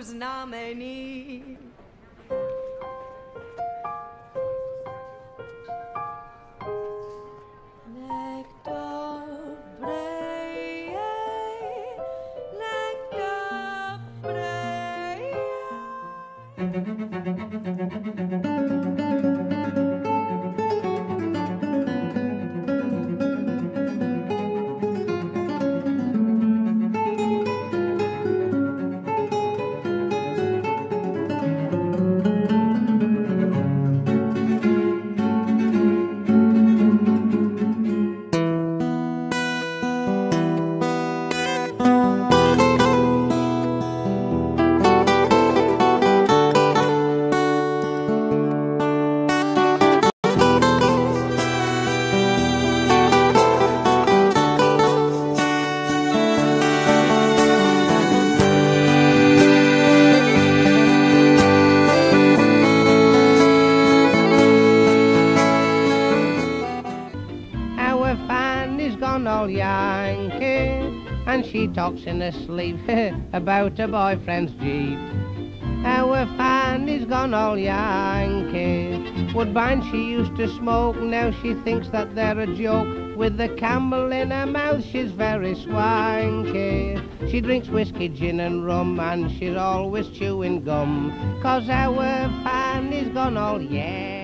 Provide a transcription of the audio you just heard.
who's nominee. And she talks in her sleep about her boyfriend's Jeep. Our Fanny's gone all Yankee. Woodbine she used to smoke, now she thinks that they're a joke. With the camel in her mouth, she's very swanky. She drinks whiskey, gin and rum, and she's always chewing gum. Cause our Fanny's gone all Yankee.